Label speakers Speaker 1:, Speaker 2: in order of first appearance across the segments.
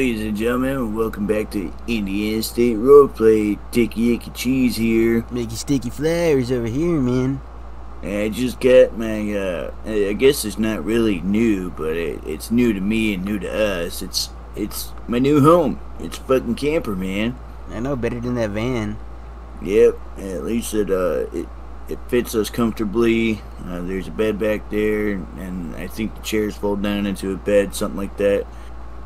Speaker 1: Ladies and gentlemen, welcome back to Indiana State Roleplay. Dicky Icky Cheese here.
Speaker 2: Mickey Sticky Flowers over here, man.
Speaker 1: And I just got my, uh, I guess it's not really new, but it, it's new to me and new to us. It's, it's my new home. It's fucking camper, man.
Speaker 2: I know better than that van.
Speaker 1: Yep, at least it, uh, it, it fits us comfortably. Uh, there's a bed back there, and I think the chairs fold down into a bed, something like that.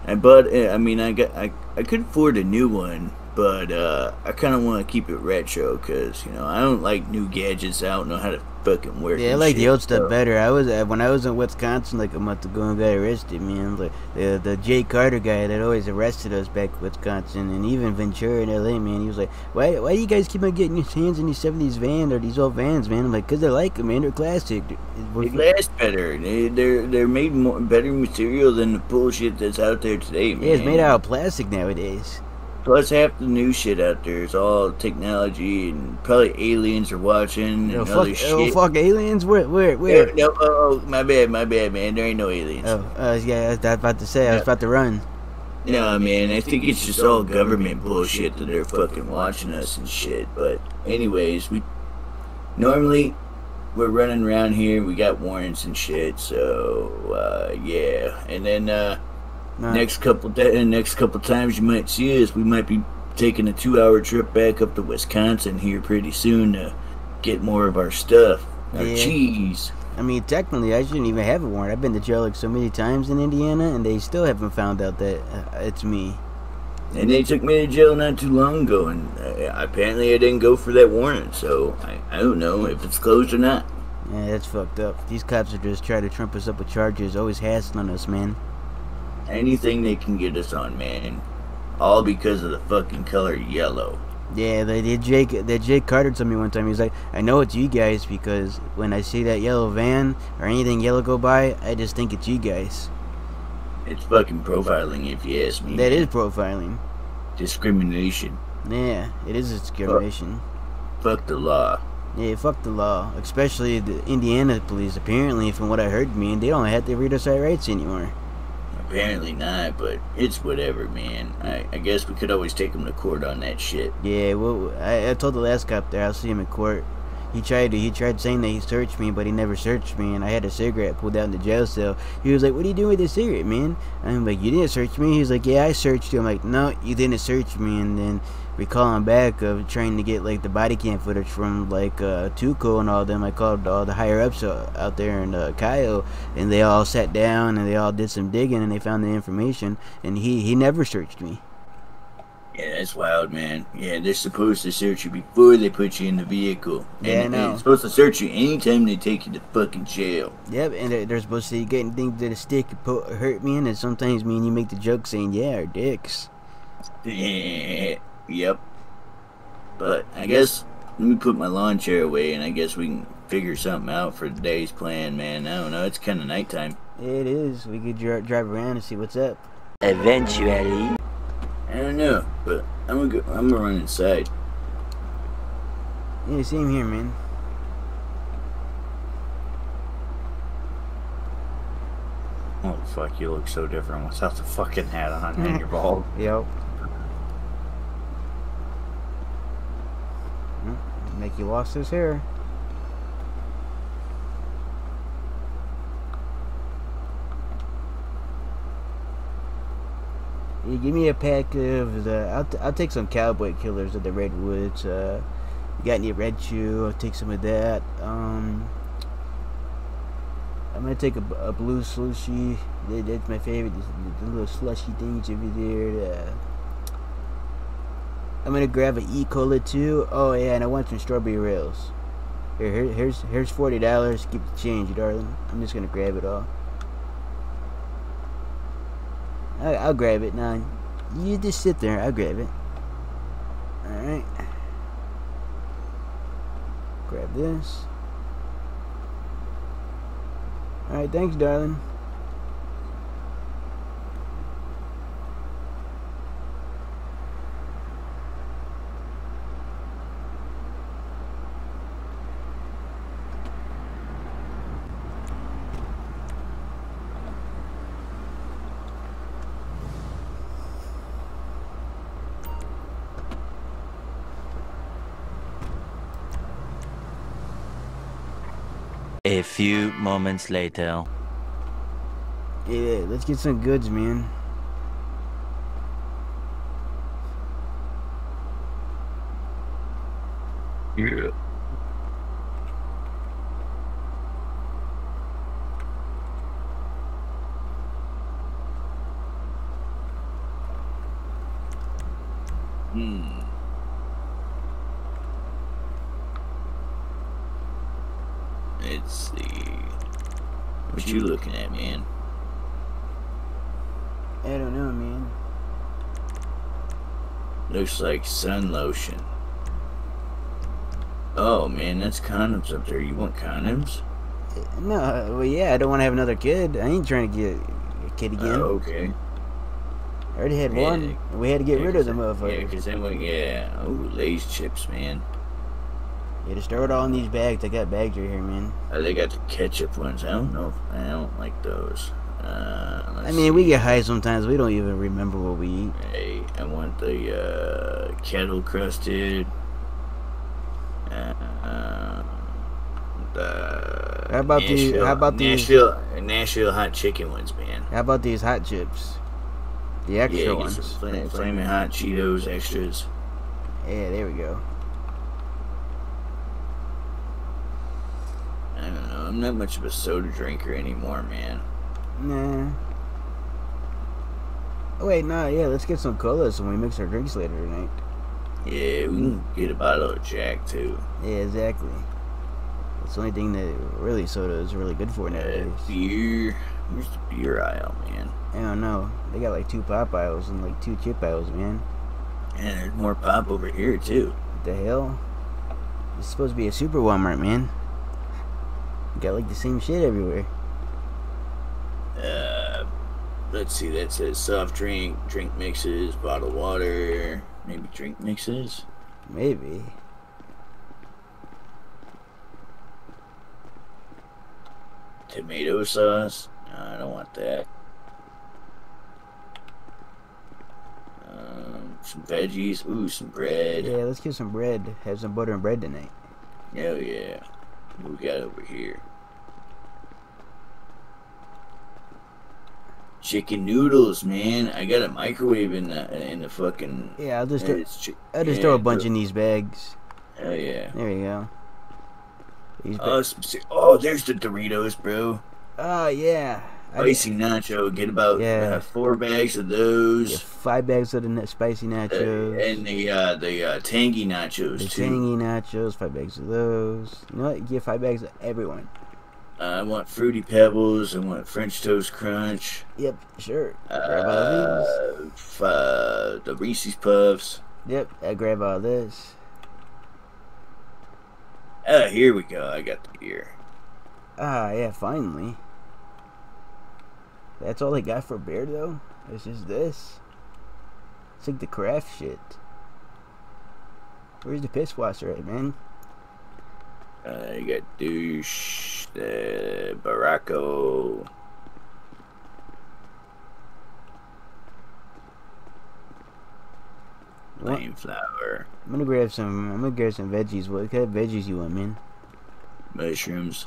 Speaker 1: But I mean I got I I could afford a new one, but uh, I kind of want to keep it retro because you know I don't like new gadgets. I don't know how to fucking work.
Speaker 2: Yeah, I like the
Speaker 1: shit,
Speaker 2: old stuff
Speaker 1: so-
Speaker 2: better. I was uh, when I was in Wisconsin like a month ago and got arrested, man. Like the the Jay Carter guy that always arrested us back in Wisconsin, and even Ventura in L.A. Man, he was like, "Why why do you guys keep on getting your hands in these '70s vans or these old vans, man?" I'm like, "Cause they're like 'em, man. They're classic.
Speaker 1: They last better. They they're they're made more better material than the bullshit that's out there today, man.
Speaker 2: Yeah, it's made out of plastic nowadays.
Speaker 1: Plus, half the new shit out there is all technology, and probably aliens are watching and
Speaker 2: Oh,
Speaker 1: other shit.
Speaker 2: oh, fuck aliens? Where where where?
Speaker 1: no, oh, oh, my bad, my bad, man. There ain't no aliens.
Speaker 2: Oh, uh, yeah, I was about to say. I was about to run.
Speaker 1: No, man, I think it's just all government bullshit that they're fucking watching us and shit. But, anyways, we normally we're running around here. We got warrants and shit. So, uh, yeah. And then uh, Next couple da- next couple times you might see us, we might be taking a two-hour trip back up to Wisconsin here pretty soon to get more of our stuff, our
Speaker 2: Yeah.
Speaker 1: cheese.
Speaker 2: I mean, technically, I shouldn't even have a warrant. I've been to jail like so many times in Indiana, and they still haven't found out that uh, it's me.
Speaker 1: And they took me to jail not too long ago, and uh, apparently I didn't go for that warrant, so I, I don't know if it's closed or not.
Speaker 2: Yeah, that's fucked up. These cops are just trying to trump us up with charges, always hassling us, man.
Speaker 1: Anything they can get us on, man. All because of the fucking color yellow.
Speaker 2: Yeah, they did. Jake, that Jake Carter told me one time. He was like, "I know it's you guys because when I see that yellow van or anything yellow go by, I just think it's you guys."
Speaker 1: It's fucking profiling, if you ask me.
Speaker 2: That is profiling.
Speaker 1: discrimination.
Speaker 2: Yeah, it is discrimination.
Speaker 1: Fuck the law.
Speaker 2: Yeah, fuck the law, especially the Indiana police. Apparently, from what I heard, man, they don't have to read us our rights anymore.
Speaker 1: Apparently not, but it's whatever, man. I, I guess we could always take him to court on that shit.
Speaker 2: Yeah, well, I, I told the last cop there I'll see him in court. He tried to. He tried saying that he searched me, but he never searched me, and I had a cigarette pulled out in the jail cell. He was like, "What are you doing with this cigarette, man?" I'm like, "You didn't search me." He was like, "Yeah, I searched you." I'm like, "No, you didn't search me." And then we call him back of trying to get like the body cam footage from like uh, Tuco and all them. I called all the higher ups uh, out there in uh, Cayo, and they all sat down and they all did some digging and they found the information. And he he never searched me.
Speaker 1: Yeah, that's wild, man. Yeah, they're supposed to search you before they put you in the vehicle.
Speaker 2: Yeah, I
Speaker 1: and
Speaker 2: know.
Speaker 1: They're supposed to search you anytime they take you to fucking jail.
Speaker 2: Yep, and they're, they're supposed to get things to the stick and hurt me, and sometimes me and you make the joke saying, "Yeah, our dicks."
Speaker 1: yep. But I guess let me put my lawn chair away, and I guess we can figure something out for today's plan, man. I don't know. It's kind of nighttime.
Speaker 2: It is. We could dri- drive around and see what's up.
Speaker 3: Eventually.
Speaker 1: I don't know, but I'm gonna go, I'm gonna run inside.
Speaker 2: Yeah, same here, man.
Speaker 4: Oh fuck, you look so different without the fucking hat on and you're bald.
Speaker 2: Yep. Make you lost his hair. Yeah, give me a pack of the. I'll, t- I'll take some cowboy killers of the redwoods. Uh, you got any red shoe? I'll take some of that. Um, I'm gonna take a blue slushy. That, that's my favorite. The, the little slushy things over there. Uh, I'm gonna grab an E cola too. Oh yeah, and I want some strawberry rails. Here, here here's here's forty dollars. Keep the change, darling. I'm just gonna grab it all. I, I'll grab it now. You just sit there. I'll grab it. All right. Grab this. All right. Thanks, darling.
Speaker 3: A few moments later.
Speaker 2: Yeah, let's get some goods, man.
Speaker 4: Yeah.
Speaker 1: Hmm. Let's see. What you looking at, man?
Speaker 2: I don't know, man.
Speaker 1: Looks like sun lotion. Oh man, that's condoms up there. You want condoms?
Speaker 2: Uh, no, uh, well, yeah, I don't want to have another kid. I ain't trying to get a kid oh, again.
Speaker 1: Oh, okay.
Speaker 2: I already had
Speaker 1: Yeah,
Speaker 2: one. and We had to get
Speaker 1: Yeah,
Speaker 2: rid of the
Speaker 1: then- Yeah, because then we, yeah. Oh, Lay's chips, man.
Speaker 2: Yeah, to start all in these bags. I got bags right here, man.
Speaker 1: Oh, they got the ketchup ones. I don't know. If, I don't like those. Uh,
Speaker 2: I mean, we get high sometimes. We don't even remember what we eat.
Speaker 1: Hey, I want the uh, kettle crusted. Uh, the
Speaker 2: How about the-
Speaker 1: Nashville,
Speaker 2: how about these-
Speaker 1: Nashville Nashville hot chicken ones, man?
Speaker 2: How about these hot chips? The extra
Speaker 1: yeah,
Speaker 2: ones.
Speaker 1: some flam- flaming hot Cheetos extras.
Speaker 2: Yeah, there we go.
Speaker 1: I don't know. I'm not much of a soda drinker anymore, man.
Speaker 2: Nah. Oh, wait, nah, yeah, let's get some colas when we mix our drinks later tonight.
Speaker 1: Yeah, we can get a bottle of Jack too.
Speaker 2: Yeah, exactly. That's the only thing that really soda is really good for
Speaker 1: Uh, beer. Where's the beer aisle, man?
Speaker 2: I don't know. They got like two pop aisles and like two chip aisles, man.
Speaker 1: And there's more pop over here too.
Speaker 2: What the hell? It's supposed to be a super Walmart, man. Got like the same shit everywhere.
Speaker 1: Uh, let's see. That says soft drink, drink mixes, bottled water, maybe drink mixes.
Speaker 2: Maybe.
Speaker 1: Tomato sauce. No, I don't want that. Um, some veggies. Ooh, some bread.
Speaker 2: Yeah, let's get some bread. Have some butter and bread tonight.
Speaker 1: Hell yeah. What we got over here? Chicken noodles, man. I got a microwave in the in the fucking.
Speaker 2: Yeah, I'll just throw, I'll just
Speaker 1: yeah,
Speaker 2: throw a bunch
Speaker 1: throw-
Speaker 2: in these bags.
Speaker 1: Hell yeah.
Speaker 2: There you go. These
Speaker 1: Oh,
Speaker 2: ba-
Speaker 1: oh, there's the Doritos, bro.
Speaker 2: oh yeah.
Speaker 1: Spicy nacho. Get about
Speaker 2: Yeah.
Speaker 1: uh, four bags of
Speaker 2: Yeah,
Speaker 1: those.
Speaker 2: five bags of the spicy
Speaker 1: Uh,
Speaker 2: nachos.
Speaker 1: and the uh, the uh, tangy nachos
Speaker 2: the
Speaker 1: too.
Speaker 2: tangy nachos, five bags of those. You know what? Get five bags of everyone.
Speaker 1: Uh, I want fruity pebbles. I want French toast crunch.
Speaker 2: Yep, sure. Grab all these.
Speaker 1: Uh, uh, the Reese's Puffs.
Speaker 2: Yep, I grab all this.
Speaker 1: Oh, here we go. I got the beer.
Speaker 2: Ah, yeah, finally. That's all they got for beer, though? It's just this? It's like the craft shit. Where's the Pisswasser at, man?
Speaker 1: Uh, I got Dusche, the
Speaker 2: Barracho.
Speaker 1: Plain flour,
Speaker 2: I'm gonna grab some. I'm gonna grab some veggies. What kind of veggies you want, man?
Speaker 1: mushrooms,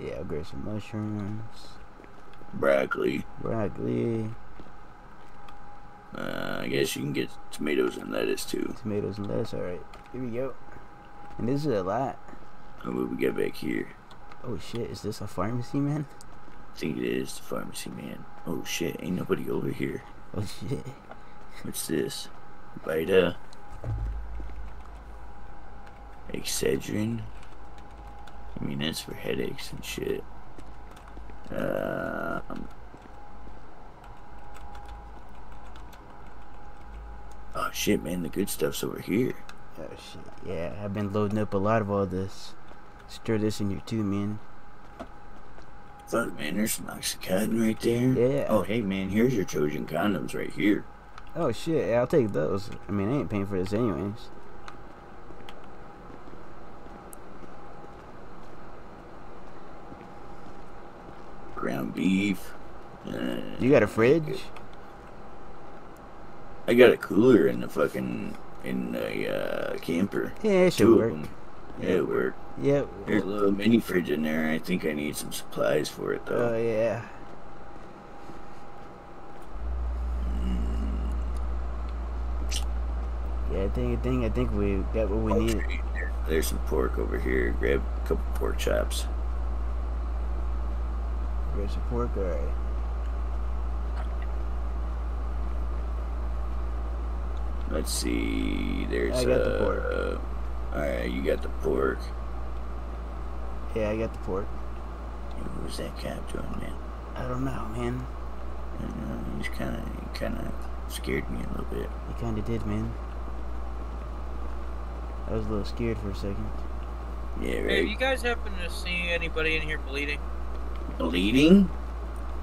Speaker 2: Yeah, I'll grab some mushrooms,
Speaker 1: broccoli.
Speaker 2: broccoli,
Speaker 1: Uh, I guess you can get tomatoes and lettuce too.
Speaker 2: tomatoes, and lettuce. All right, here we go. And this is a lot.
Speaker 1: And what we got back here?
Speaker 2: Oh shit, is this a pharmacy, man?
Speaker 1: I think it is the pharmacy man. Oh shit, ain't nobody over here.
Speaker 2: Oh shit.
Speaker 1: What's this? Vita. Excedrin. I mean, that's for headaches and shit. Um. Oh shit, man, the good stuff's over here.
Speaker 2: Oh shit. Yeah, I've been loading up a lot of all this. Stir this in here too, man.
Speaker 1: Fuck, man, there's some Oxycontin right there.
Speaker 2: Yeah.
Speaker 1: Oh, hey, man, here's your Trojan condoms right here.
Speaker 2: Oh shit, yeah, I'll take those. I mean, I ain't paying for this anyways.
Speaker 1: Ground beef. Uh,
Speaker 2: You got a fridge?
Speaker 1: I got a cooler in the fucking in the uh, camper.
Speaker 2: Yeah, it should
Speaker 1: Two
Speaker 2: work.
Speaker 1: of them. It worked.
Speaker 2: Yep.
Speaker 1: There's a little mini fridge in there. I think I need some supplies for it though.
Speaker 2: Oh yeah. Yeah, I think I think I think we got what we
Speaker 1: Oh,
Speaker 2: need.
Speaker 1: There's some pork over here. Grab a couple pork chops.
Speaker 2: There's a pork, alright.
Speaker 1: Let's see. There's
Speaker 2: I got the
Speaker 1: uh,
Speaker 2: pork.
Speaker 1: All right, you got the pork.
Speaker 2: Yeah, I got the pork.
Speaker 1: What was that cop doing, man?
Speaker 2: I don't know, man.
Speaker 1: I don't know, he's kind of, kind of scared me a little bit.
Speaker 2: He kinda did, man. I was a little scared for a second.
Speaker 1: Yeah,
Speaker 5: Hey,
Speaker 1: right.
Speaker 5: you guys happen to see anybody in here bleeding?
Speaker 1: Bleeding?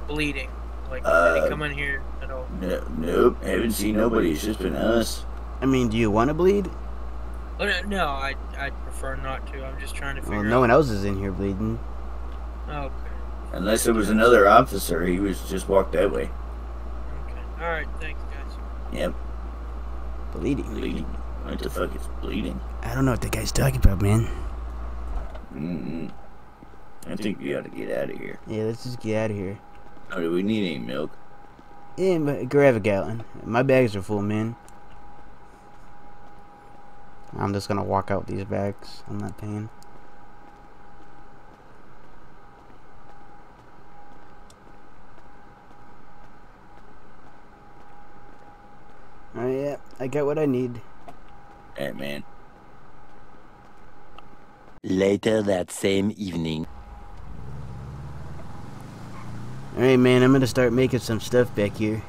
Speaker 5: Bleeding. Like, did
Speaker 1: Uh,
Speaker 5: he come in here at all?
Speaker 1: No, nope. I Haven't seen nobody. It's just been us.
Speaker 2: I mean, do you want to bleed?
Speaker 5: Oh, no, no, I, I'd prefer not to. I'm just trying to figure
Speaker 2: Well, no
Speaker 5: out.
Speaker 2: one else is in here bleeding.
Speaker 5: Okay.
Speaker 1: Unless it was another officer, he was just walked that way.
Speaker 5: Okay. Alright, thanks, guys.
Speaker 1: Yep,
Speaker 2: Bleeding.
Speaker 1: bleeding. What the fuck is bleeding?
Speaker 2: I don't know what the guy's talking about, man.
Speaker 1: Mm-mm. I think we ought to get out of here.
Speaker 2: Yeah, let's just get out of here.
Speaker 1: Oh, do we need any milk?
Speaker 2: Yeah, but grab a gallon. My bags are full, man. I'm just gonna walk out these bags. I'm not paying. Oh yeah, I got what I need.
Speaker 1: Hey, man.
Speaker 3: Later that same evening.
Speaker 2: Alright, man, I'm gonna start making some stuff back here.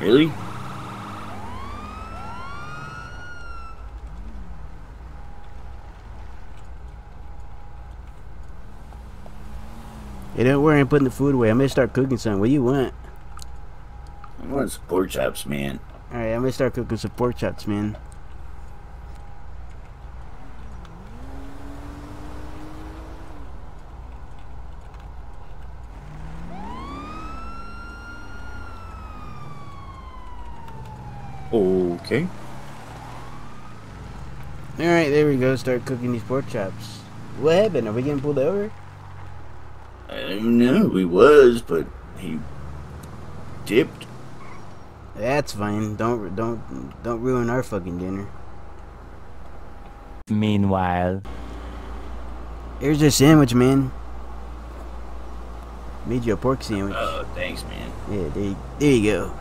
Speaker 1: Really?
Speaker 2: Hey, don't worry, I'm putting the food away. I'm gonna start cooking something. What do you want?
Speaker 1: I want some pork chops, man.
Speaker 2: Alright, I'm gonna start cooking some pork chops, man.
Speaker 1: Okay.
Speaker 2: Alright, there we go. Start cooking these pork chops. What happened? Are we getting pulled over?
Speaker 1: I don't know. He was, but he dipped.
Speaker 2: That's fine. Don't don't don't ruin our fucking dinner.
Speaker 3: Meanwhile,
Speaker 2: Here's your sandwich, man. Made you a pork sandwich.
Speaker 1: Oh, thanks, man.
Speaker 2: Yeah, there you, there you go.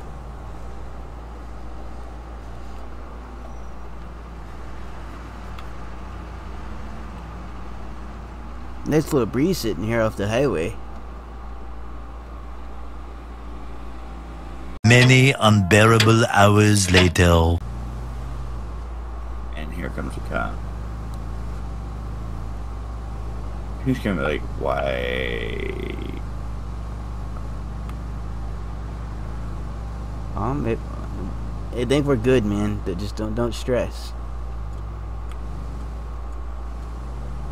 Speaker 2: Nice little breeze sitting here off the highway.
Speaker 3: many unbearable hours later.
Speaker 1: And here comes the cop. He's gonna be like, why?
Speaker 2: Um, it, I think we're good, man. But Just don't don't stress.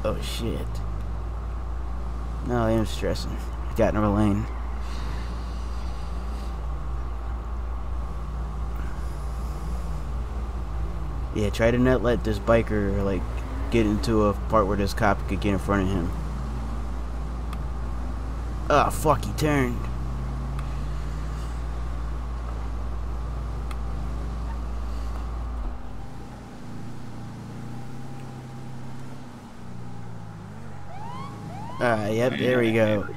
Speaker 2: Oh shit. No, I am stressing. Got in our lane. Yeah, try to not let this biker like get into a part where this cop could get in front of him. Oh fuck, he turned. Ah, yep, there we go.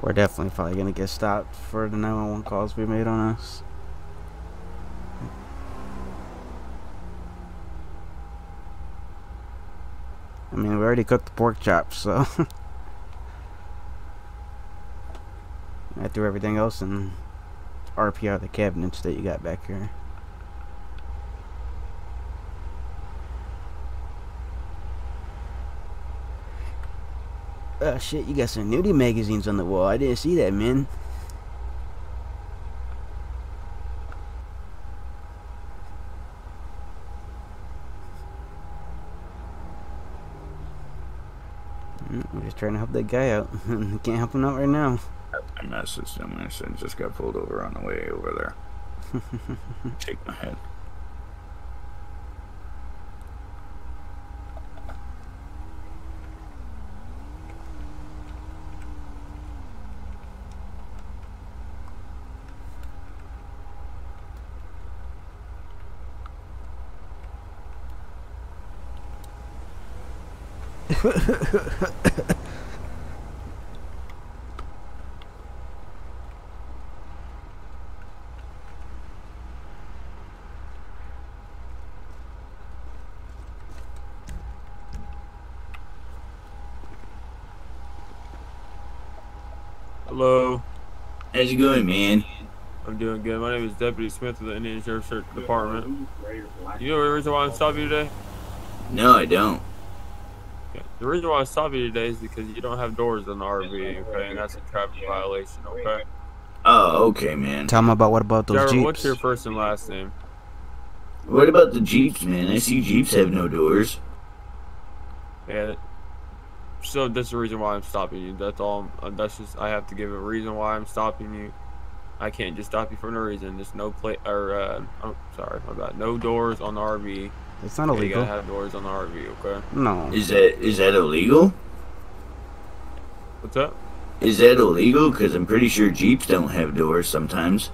Speaker 2: We're definitely probably gonna get stopped for the 911 calls we made on us. I mean, we already cooked the pork chops, so. through everything else and RP out the cabinets that you got back here. Oh shit, you got some nudie magazines on the wall. I didn't see that, man. Hmm, I'm just trying to help that guy out. Can't help him out right now.
Speaker 1: Messaged him and I said just got pulled over on the way over there. Shake my head. How's it going, man?
Speaker 6: I'm doing good. My name is Deputy Smith of the Indian Sheriff's Department. You know the reason why I'm stopping you today?
Speaker 1: No, I don't.
Speaker 6: Okay. The reason why I stopped you today is because you don't have doors on the RV, okay? And that's a traffic violation, okay?
Speaker 1: Oh, okay, man.
Speaker 2: Tell him about what about those
Speaker 6: Driver,
Speaker 2: jeeps?
Speaker 6: what's your first and last name?
Speaker 1: What about the Jeeps, man? I see Jeeps have no doors.
Speaker 6: Yeah. So that's the reason why I'm stopping you. That's all. Uh, that's just I have to give a reason why I'm stopping you. I can't just stop you for no reason. There's no plate or uh, oh, sorry, my bad. No doors on the RV.
Speaker 2: It's not
Speaker 6: illegal. you
Speaker 2: illegal.
Speaker 6: gotta have doors on the RV, okay?
Speaker 2: No.
Speaker 1: Is that is that illegal?
Speaker 6: What's up?
Speaker 1: Is that illegal? Because I'm pretty sure Jeeps don't have doors sometimes.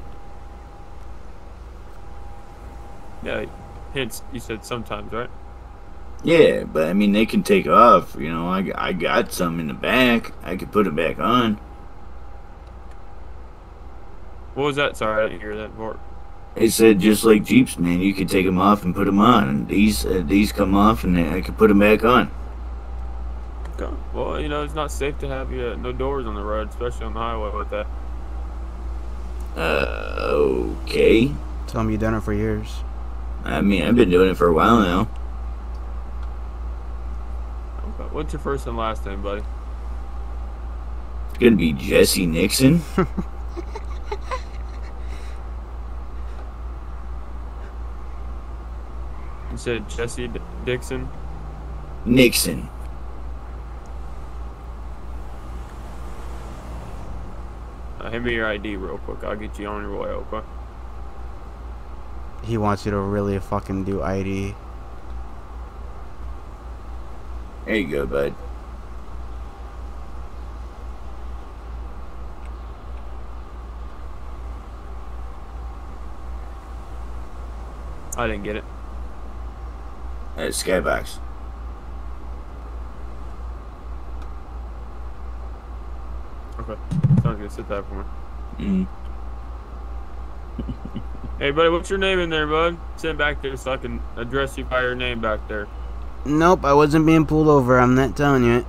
Speaker 6: Yeah. Hence, you said sometimes, right?
Speaker 1: Yeah, but I mean they can take off. You know, I, I got some in the back. I could put it back on.
Speaker 6: What was that? Sorry, I didn't hear that part.
Speaker 1: They said just like Jeeps, man. You could take them off and put them on. And these uh, these come off and I could put them back on.
Speaker 6: Okay. Well, you know, it's not safe to have you, uh, no doors on the road, especially on the highway with that.
Speaker 1: Uh, okay.
Speaker 2: Tell me you've done it for years.
Speaker 1: I mean, I've been doing it for a while now.
Speaker 6: Okay. What's your first and last name, buddy?
Speaker 1: It's gonna be Jesse Nixon.
Speaker 6: You said Jesse D- Dixon.
Speaker 1: Nixon.
Speaker 6: Uh, hand me your ID real quick. I'll get you on your way, okay?
Speaker 2: He wants you to really fucking do ID.
Speaker 1: There you go, bud.
Speaker 6: I didn't get it.
Speaker 1: Uh, Skybox.
Speaker 6: Okay. Sounds good. Sit that for me.
Speaker 1: Mm.
Speaker 6: Hey, buddy, what's your name in there, bud? Sit back there so I can address you by your name back there.
Speaker 2: Nope, I wasn't being pulled over. I'm not telling you it.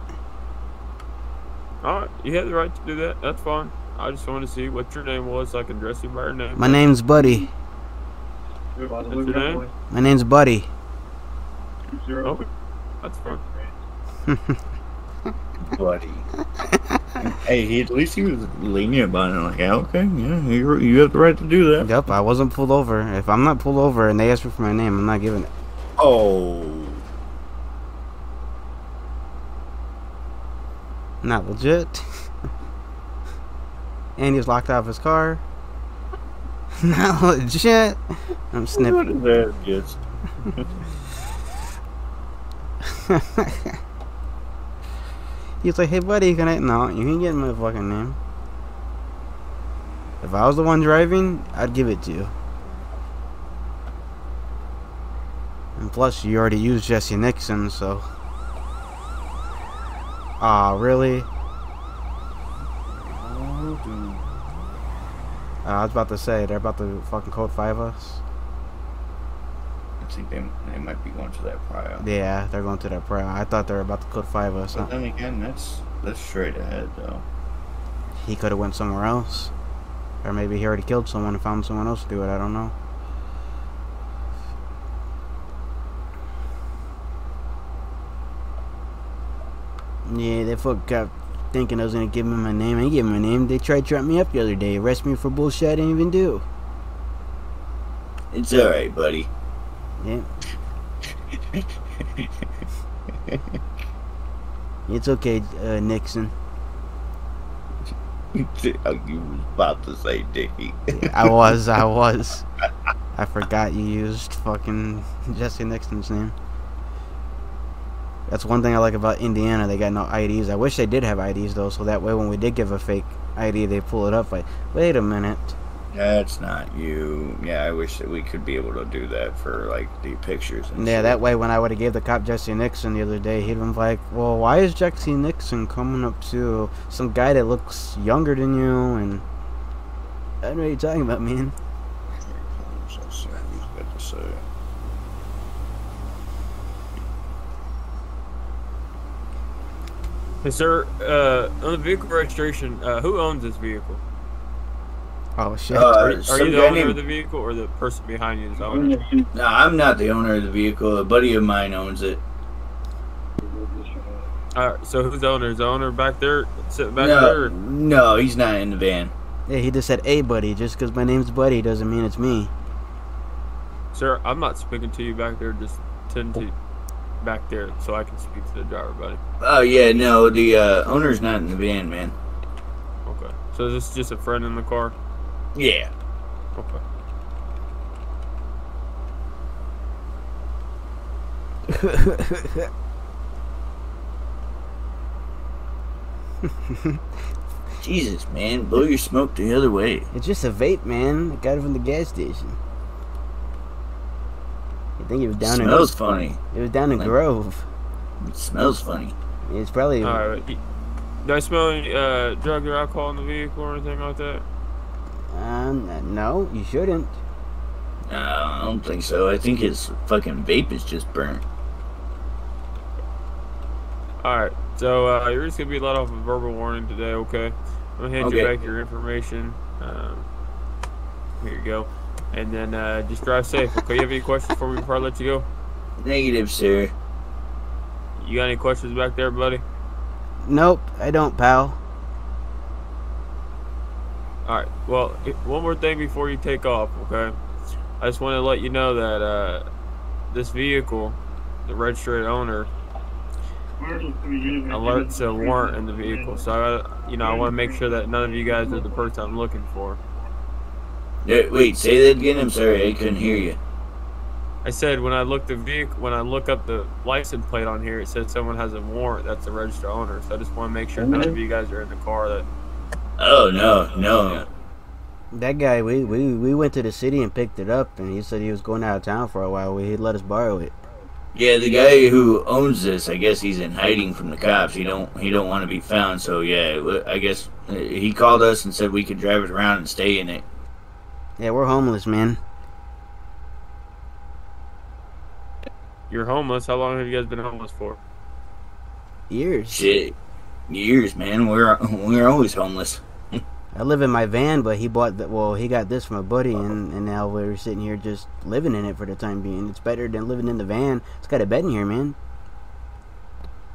Speaker 6: Alright, you have the right to do that. That's fine. I just wanted to see what your name was so I can address you by your name.
Speaker 2: My name's Buddy.
Speaker 6: What's your name?
Speaker 2: My name's Buddy.
Speaker 6: Okay. That's fine.
Speaker 1: Buddy. hey, he, at least he was lenient about it. Like, yeah, okay, yeah, you, you have the right to do that.
Speaker 2: Yep, I wasn't pulled over. If I'm not pulled over and they ask me for my name, I'm not giving it.
Speaker 1: Oh.
Speaker 2: Not legit. and he's locked out of his car. not legit. I'm
Speaker 1: What
Speaker 2: snipping.
Speaker 1: is that? Yes.
Speaker 2: He's like, hey buddy, can I? No, you ain't getting my fucking name. If I was the one driving, I'd give it to you. And plus, you already used Jesse Nixon, so. Ah, really? Uh, I was about to say, they're about to fucking code 5 us.
Speaker 1: I think they, they might be going to that prior.
Speaker 2: Yeah, they're going to that prayer. I thought they were about to code 5 us.
Speaker 1: But then again, that's that's straight ahead though.
Speaker 2: He could have went somewhere else. Or maybe he already killed someone and found someone else to do it. I don't know. Yeah, they fuck got thinking I was gonna give him my name. I didn't give him my name. They tried to trap me up the other day, arrest me for bullshit I didn't even do.
Speaker 1: It's all right, buddy.
Speaker 2: Yeah. It's okay, uh, Nixon.
Speaker 1: you was about to say Dickie.
Speaker 2: I was, I was. I forgot you used fucking Jesse Nixon's name. That's one thing I like about Indiana. They got no IDs. I wish they did have IDs though, so that way when we did give a fake ID, they pull it up. Like, wait a minute.
Speaker 1: That's not you. Yeah, I wish that we could be able to do that for like the pictures. And
Speaker 2: Yeah,
Speaker 1: shit.
Speaker 2: that way when I would have gave the cop Jesse Nixon the other day, he'd been like, "Well, why is Jesse Nixon coming up to some guy that looks younger than you?" And I don't know what you're talking about, man.
Speaker 1: So sorry, he's got to say.
Speaker 6: Hey, sir, uh, on the vehicle registration, uh, who owns this vehicle?
Speaker 2: Oh shit.
Speaker 1: Uh,
Speaker 6: Are, are you the owner
Speaker 1: named-
Speaker 6: of the vehicle or the person behind you is the owner?
Speaker 1: No, I'm not the owner of the vehicle. A buddy of mine owns it.
Speaker 6: Alright, so who's the owner? Is the owner back there, sitting back
Speaker 1: no,
Speaker 6: there? or-
Speaker 1: no, he's not in the van.
Speaker 2: yeah, he just said, "Hey, buddy." Just because my name's Buddy doesn't mean it's me.
Speaker 6: Sir, I'm not speaking to you back there, just tend to back there so I can speak to the driver, buddy.
Speaker 1: Oh yeah, no, the uh, owner's not in the van, man.
Speaker 6: Okay. So is this just a friend in the car?
Speaker 1: Yeah.
Speaker 6: Okay.
Speaker 1: Jesus, man, blow your smoke the other way.
Speaker 2: It's just a vape, man. I got it from the gas station. I think it was down
Speaker 1: smells funny.
Speaker 2: in it was down in
Speaker 1: Like-
Speaker 2: Grove.
Speaker 1: It smells funny.
Speaker 2: It's probably
Speaker 6: Alright. y- Do I smell any uh, drug or alcohol in the vehicle or anything like that?
Speaker 2: um no, you shouldn't.
Speaker 1: No, I don't think so. I think his fucking vape is just burnt.
Speaker 6: Alright, so uh, you're just gonna be let off a verbal warning today, okay? I'm gonna hand you back your information. Um, here you go. And then uh, just drive safe, okay? You have any questions for me before I let you go?
Speaker 1: Negative, sir.
Speaker 6: You got any questions back there, buddy?
Speaker 2: Nope, I don't, pal.
Speaker 6: Alright, well, one more thing before you take off, okay? I just want to let you know that uh, this vehicle, the registered owner, alerts a warrant in the vehicle. So, I, you know, I want to make sure that none of you guys are the person I'm looking for.
Speaker 1: Yeah, wait, say that again. I'm sorry, I couldn't hear you.
Speaker 6: I said when I look the vehicle, when I look up the license plate on here, it says someone has a warrant that's the registered owner. So I just want to make sure none of you guys are in the car that.
Speaker 1: Oh no, no.
Speaker 2: That guy, we, we we went to the city and picked it up, and he said he was going out of town for a while. He'd let us borrow it.
Speaker 1: Yeah, the guy who owns this, I guess he's in hiding from the cops. He don't he don't want to be found. So yeah, I guess uh, he called us and said we could drive it around and stay in it.
Speaker 2: Yeah, we're homeless, man.
Speaker 6: You're homeless. How long have you guys been homeless for?
Speaker 2: Years.
Speaker 1: Shit, years, man. We're we're always homeless.
Speaker 2: I live in my van, but he bought that. Well, he got this from a buddy, and, and now we're sitting here just living in it for the time being. It's better than living in the van. It's got a bed in here, man.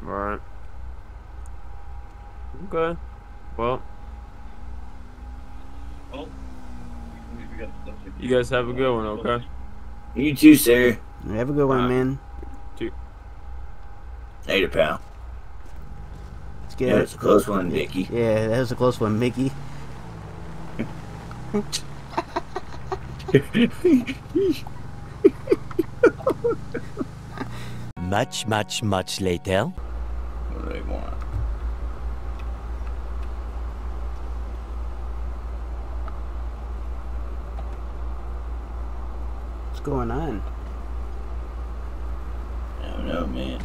Speaker 6: All right. Okay. Well. You guys have a good one, okay?
Speaker 1: You too, sir.
Speaker 2: Have a good one,
Speaker 6: Alright.
Speaker 2: man.
Speaker 1: Later, pal.
Speaker 2: Let's get
Speaker 1: Yeah,
Speaker 2: out.
Speaker 1: it's a close one, Mickey.
Speaker 2: Yeah, that was a close one, Mickey.
Speaker 3: Much, much, much later.
Speaker 1: What do they want?
Speaker 2: Going on?
Speaker 1: I don't know, man.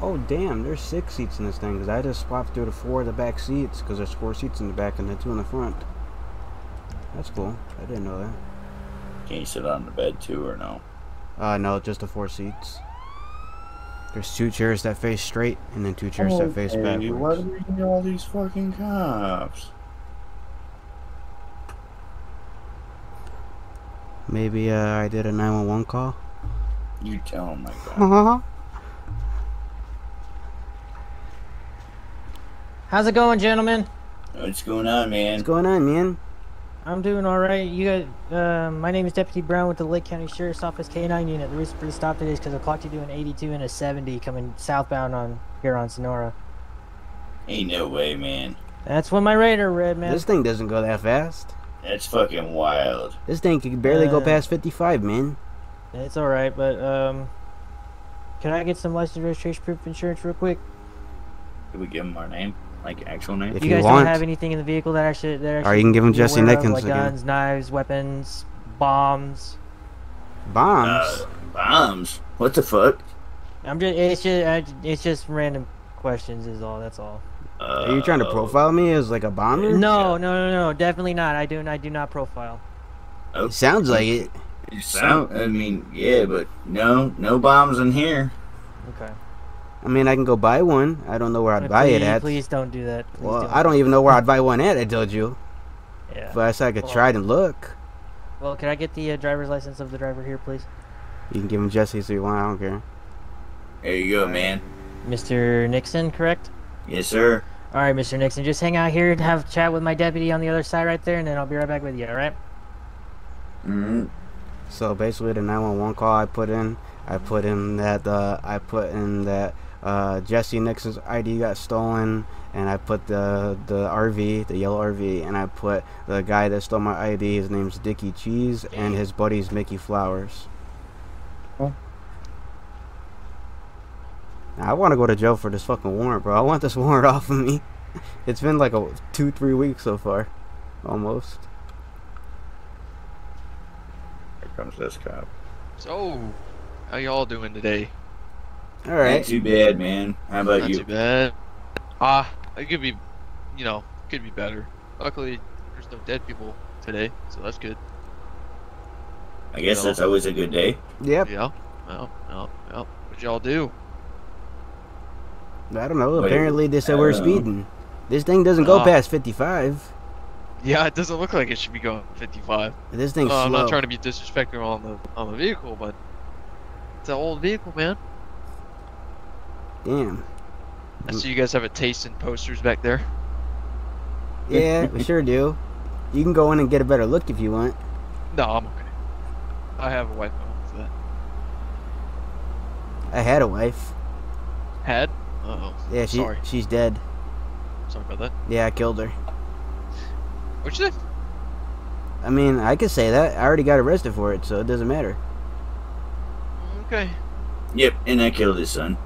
Speaker 2: Oh, damn, there's six seats in this thing, because I just swapped through the four of the back seats, because there's four seats in the back and the two in the front. That's cool. I didn't know that.
Speaker 1: Can you sit on the bed too, or no?
Speaker 2: Uh, no, just the four seats. There's two chairs that face straight, and then two chairs that face backwards.
Speaker 1: Why
Speaker 2: backwards.
Speaker 1: do we need all these fucking cops?
Speaker 2: Maybe uh, I did a 911 call.
Speaker 1: You oh my god.
Speaker 7: How's it going, gentlemen?
Speaker 1: What's going on, man?
Speaker 2: What's going on, man?
Speaker 7: I'm doing all right. You guys, uh, my name is Deputy Brown with the Lake County Sheriff's Office K9 unit. The reason for the stop today is because I clocked you doing 82 and a 70 coming southbound on here on Sonora.
Speaker 1: Ain't no way, man.
Speaker 7: That's what my radar read, man.
Speaker 2: This thing doesn't go that fast.
Speaker 1: That's fucking wild.
Speaker 2: This thing can barely go
Speaker 7: Uh,
Speaker 2: past 55, man.
Speaker 7: It's all right, but um, can I get some license registration proof insurance real quick?
Speaker 1: Did we give him our name? Like actual name?
Speaker 2: If
Speaker 7: you
Speaker 2: you
Speaker 7: guys
Speaker 2: want.
Speaker 7: don't have anything in the vehicle that actually that actually
Speaker 2: Or you can give him
Speaker 7: be
Speaker 2: Jesse Nixon
Speaker 7: like
Speaker 2: again.
Speaker 7: guns, knives, weapons, bombs.
Speaker 2: Bombs.
Speaker 1: Uh, bombs. What the fuck?
Speaker 7: I'm just it's just it's just random questions is all. That's all.
Speaker 1: Uh,
Speaker 2: Are you trying to profile me as like a bomber?
Speaker 7: No, no, no, no, definitely not. I do I do not profile.
Speaker 2: It sounds like it.
Speaker 1: You sound. I mean, yeah, but no, no bombs in here.
Speaker 7: Okay.
Speaker 2: I mean, I can go buy one. I don't know where I'd buy
Speaker 7: please,
Speaker 2: it at.
Speaker 7: Please don't do that. Please
Speaker 2: well,
Speaker 7: don't.
Speaker 2: I don't even know where I'd buy one at. I told you,
Speaker 7: Yeah.
Speaker 2: but I said I could
Speaker 7: Well-
Speaker 2: try it and look.
Speaker 7: Well, can I get the uh, driver's license of the driver here, please?
Speaker 2: You can give him Jesse so you want. I don't care.
Speaker 1: There you go, man.
Speaker 7: Mr. Nixon, correct?
Speaker 1: Yes, sir.
Speaker 7: All right, Mr. Nixon, just hang out here and have a chat with my deputy on the other side right there, and then I'll be right back with you. All right?
Speaker 1: Mm-hmm.
Speaker 2: So basically, the 911 call I put in, I put in that uh, I put in that uh, Jesse Nixon's ID got stolen, and I put the the RV, the yellow RV, and I put the guy that stole my ID. His name's Dickie Cheese, and his buddy's Mickey Flowers.
Speaker 7: Oh.
Speaker 2: I want to go to jail for this fucking warrant, bro. I want this warrant off of me. It's been like a two, three weeks so far, almost.
Speaker 1: Here comes this cop.
Speaker 8: So, how y'all doing today?
Speaker 2: All
Speaker 1: Not too bad, man. How about
Speaker 8: Not
Speaker 1: you?
Speaker 8: too bad. Ah, it could be, you know, could be better. Luckily, there's no dead people today, so that's good.
Speaker 1: I guess that's always a good day.
Speaker 2: Yep.
Speaker 8: Yeah. Well, well, well. What y'all do?
Speaker 2: I don't know.
Speaker 1: Wait,
Speaker 2: Apparently, they said we're speeding. This thing doesn't go
Speaker 8: Ah.
Speaker 2: past 55.
Speaker 8: Yeah, it doesn't look like it should be going 55.
Speaker 2: This thing's
Speaker 8: Uh, I'm not trying to be disrespectful on the on the vehicle, but it's an old vehicle, man.
Speaker 2: Damn.
Speaker 8: I see you guys have a taste in posters back there.
Speaker 2: Yeah, we sure do. You can go in and get a better look if you want.
Speaker 8: No, I'm okay. I have a wife at home that.
Speaker 2: I had a wife.
Speaker 8: Had? Uh oh.
Speaker 2: Yeah, she
Speaker 8: Sorry.
Speaker 2: she's dead.
Speaker 8: Sorry about that.
Speaker 2: Yeah, I killed her.
Speaker 8: What'd you say?
Speaker 2: I mean, I could say that. I already got arrested for it, so it doesn't matter.
Speaker 8: Okay.
Speaker 1: Yep, and I killed his son.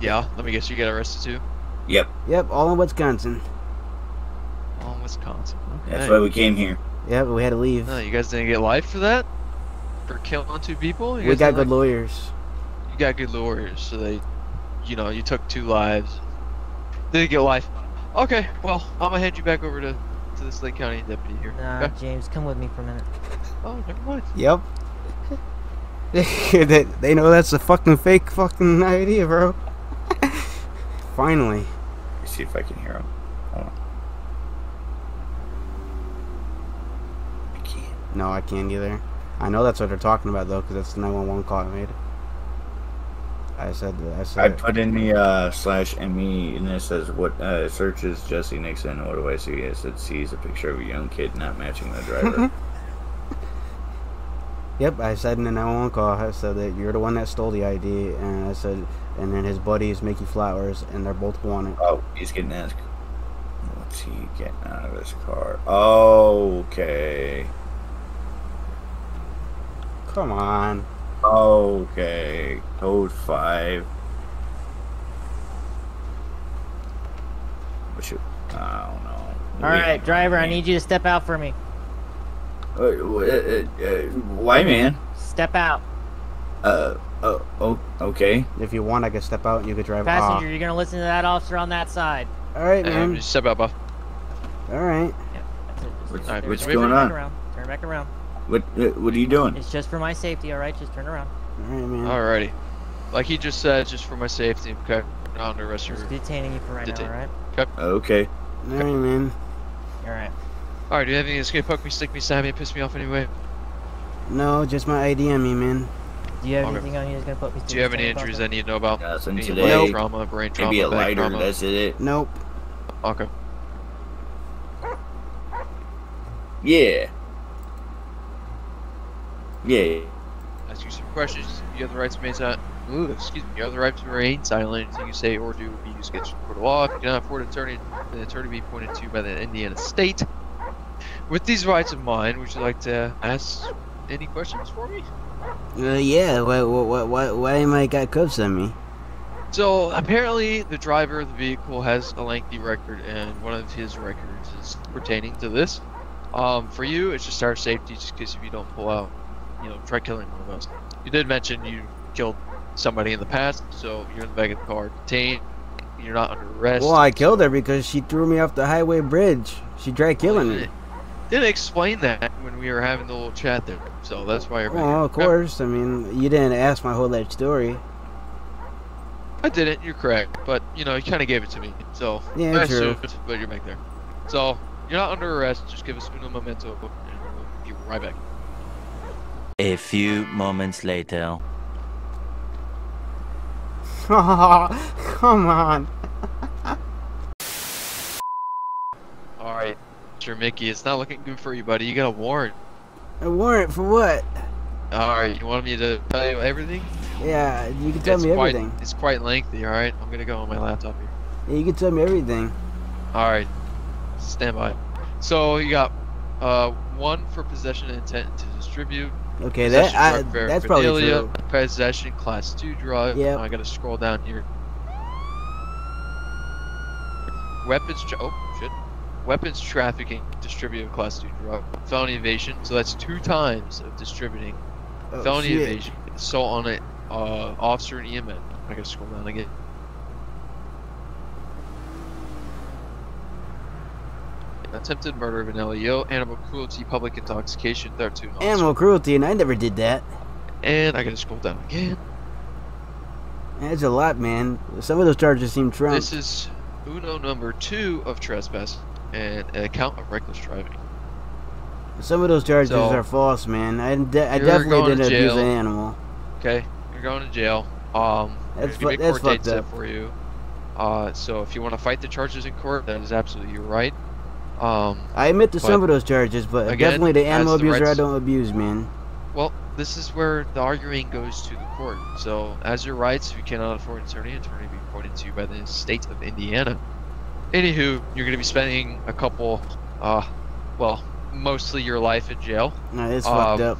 Speaker 8: Yeah, let me guess you got arrested too?
Speaker 1: Yep,
Speaker 2: Yep, all in Wisconsin.
Speaker 8: Oh, Wisconsin. Okay.
Speaker 1: that's why we came here.
Speaker 2: Yeah, but we had to leave.
Speaker 8: No, you guys didn't get life for that? For killing two people? You
Speaker 2: we got
Speaker 8: didn't,
Speaker 2: good
Speaker 8: like-
Speaker 2: lawyers.
Speaker 8: You got good lawyers, so they, you know, you took two lives. Didn't get life. Okay, well, I'm gonna hand you back over to, to this Lake County deputy here.
Speaker 7: Nah,
Speaker 8: Okay?
Speaker 7: James, come with me for a minute.
Speaker 8: Oh, never mind.
Speaker 2: Yep. they, they know that's a fucking fake fucking idea, bro. Finally.
Speaker 1: Let's see if I can hear him. Hold on. I can't.
Speaker 2: No, I can't either. I know that's what they're talking about though, because that's the 911 call I made. I said, I
Speaker 1: I
Speaker 2: said,
Speaker 1: put in the uh, slash ME and it says what uh, searches Jesse Nixon. What do I see? I said sees a picture of a young kid not matching the driver.
Speaker 2: yep. I said in the 911 call, I said that you're the one that stole the ID, and I said, and then his buddy is Mickey Flowers, and they're both wanted.
Speaker 1: oh, he's getting asked. What's he getting out of his car? Okay.
Speaker 2: Come on.
Speaker 1: Okay. Code 5. What should. I don't know.
Speaker 7: All right, driver, I need you to step out for me.
Speaker 1: Uh, uh, uh, why, man?
Speaker 7: Step out.
Speaker 1: Uh, uh, oh, okay.
Speaker 2: If you want, I can step out and you could drive.
Speaker 7: Passenger, you're gonna listen to that officer on that side.
Speaker 2: All right,
Speaker 8: Hey,
Speaker 2: man.
Speaker 8: just step out, buff.
Speaker 2: All right.
Speaker 7: That's it. Just-
Speaker 1: What's-
Speaker 7: just-
Speaker 1: what's
Speaker 7: turn
Speaker 1: going
Speaker 7: back
Speaker 1: on?
Speaker 7: Around. Turn back around.
Speaker 1: What, uh, what are you doing?
Speaker 7: It's just for my safety, all right? Just turn around.
Speaker 2: All right, man.
Speaker 8: Alrighty. Like he just said, just for my safety, okay? Not under arrest or...
Speaker 7: Just detaining you for right
Speaker 8: Detain.
Speaker 7: now, all right?
Speaker 1: Okay.
Speaker 2: All right, man.
Speaker 7: All right.
Speaker 8: Alright, do you have anything that's gonna poke me, stick me, stab me, piss me off anyway?
Speaker 2: No, just my ID on me, man.
Speaker 7: Do you have
Speaker 8: Okay.
Speaker 7: anything on you that's gonna put me?
Speaker 8: stick Do you have any injuries I need to know about?
Speaker 1: Nothing
Speaker 8: Any
Speaker 1: today.
Speaker 8: leg
Speaker 2: Nope.
Speaker 8: trauma, brain trauma,
Speaker 1: Maybe a
Speaker 8: back
Speaker 1: lighter.
Speaker 8: trauma?
Speaker 1: That's it.
Speaker 2: Nope.
Speaker 8: Okay.
Speaker 1: Yeah. Yeah.
Speaker 8: Ask you some questions. You have the right to remain silent. Ooh, excuse me. You have the right to remain silent. Anything you say or do will be used against you in court of law. If you cannot afford an attorney, an attorney be appointed to you by the Indiana state. With these rights in mind, would you like to ask any questions for me?
Speaker 2: Uh, yeah. Why, why, why, why am I got cuffs on me?
Speaker 8: So apparently, the driver of the vehicle has a lengthy record, and one of his records is pertaining to this. Um, for you, it's just our safety, just in case if you don't pull out, you know, try killing one of us. You did mention you killed somebody in the past, so you're in the back of the car, detained. You're not under arrest.
Speaker 2: Well, I killed her because she threw me off the highway bridge. She tried killing me.
Speaker 8: Didn't explain that when we were having the little chat there, so that's why you're. back
Speaker 2: Well,
Speaker 8: here.
Speaker 2: of course. I mean, you didn't ask my whole life story.
Speaker 8: I didn't. You're correct, but you know, you kind of gave it to me, so
Speaker 2: Yeah,
Speaker 8: I
Speaker 2: true.
Speaker 8: assumed, But you're back there, so you're not under arrest. Just give us uno momento, and we'll be right back.
Speaker 3: A few moments later.
Speaker 2: Come on.
Speaker 8: All right, Sir Mickey, it's not looking good for you, buddy. You got a warrant.
Speaker 2: A warrant for what?
Speaker 8: All right, you want me to tell you everything?
Speaker 2: Yeah, you can tell
Speaker 8: it's
Speaker 2: me
Speaker 8: quite,
Speaker 2: everything.
Speaker 8: It's quite lengthy. All right, I'm gonna go on my laptop here.
Speaker 2: Yeah, you can tell me everything.
Speaker 8: All right, stand by. So you got uh one for possession intent to distribute.
Speaker 2: Okay, that I, that's probably true.
Speaker 8: Possession class two drug.
Speaker 2: Yep.
Speaker 8: I gotta scroll down here. Weapons. Oh shit. Weapons trafficking, distributing class two drug. Felony evasion. So that's two times of distributing.
Speaker 2: Oh,
Speaker 8: Felony
Speaker 2: shit.
Speaker 8: evasion. Assault on an uh, officer in EMS. I gotta scroll down again. Attempted murder of an LEO, animal cruelty, public intoxication, thereto. non-
Speaker 2: Animal cruelty, and I never did that.
Speaker 8: And I gotta scroll down again.
Speaker 2: That's a lot, man. Some of those charges seem trumped.
Speaker 8: This is Uno number two of trespass and an account of reckless driving.
Speaker 2: Some of those charges
Speaker 8: So-
Speaker 2: are false, man. I, de- I definitely didn't abuse an animal.
Speaker 8: Okay, you're going to jail. Um,
Speaker 2: That's
Speaker 8: there's gonna be
Speaker 2: fu-
Speaker 8: a
Speaker 2: that's
Speaker 8: court date
Speaker 2: fucked
Speaker 8: set
Speaker 2: up.
Speaker 8: for you. Uh, so if you want to fight the charges in court, that is absolutely your right. Um,
Speaker 2: I admit to some of those charges, but
Speaker 8: again,
Speaker 2: definitely the animal
Speaker 8: the
Speaker 2: abuser I don't abuse, man.
Speaker 8: well, this is where the arguing goes to the court. So as your rights, if you cannot afford an attorney, an attorney will be appointed to you by the state of Indiana. Anywho, you're going to be spending a couple, uh, well, mostly your life in jail.
Speaker 2: No, that's
Speaker 8: Um,
Speaker 2: fucked up.